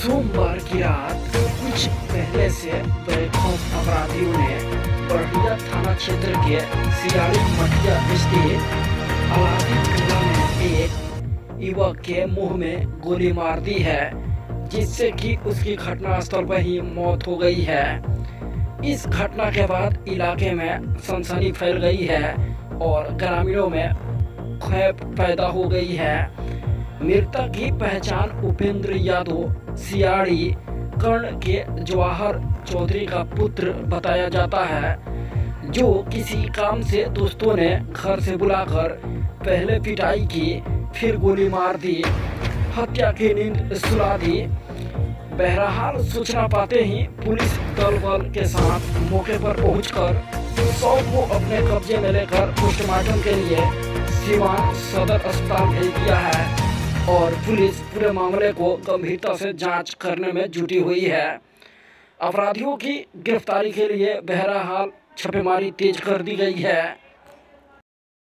सोमवार की रात कुछ पहले से बेखौफ अपराधियों ने बढ़िया थाना क्षेत्र के सियाली मठिया स्थित अलादीपुरा में एक युवक के मुँह में गोली मार दी है, जिससे कि उसकी घटनास्थल पर ही मौत हो गई है। इस घटना के बाद इलाके में सनसनी फैल गई है और ग्रामीणों में खैप पैदा हो गई है। मृतक की पहचान उपेंद्र यादव, सियाड़ी, कर्ण के जवाहर चौधरी का पुत्र बताया जाता है, जो किसी काम से दोस्तों ने घर से बुलाकर पहले पिटाई की, फिर गोली मार दी, हत्या की नींद सुला दी। बहरहाल सूचना पाते ही पुलिस दल बल के साथ मौके पर पहुंचकर शव को अपने कब्जे में लेकर पोस्टमार्टम के लिए सीवान सदर अस्पताल भेज दिया है। और पुलिस पूरे मामले को गंभीरता से जाँच करने में जुटी हुई है। अपराधियों की गिरफ्तारी के लिए बहरहाल छापेमारी तेज कर दी गई है।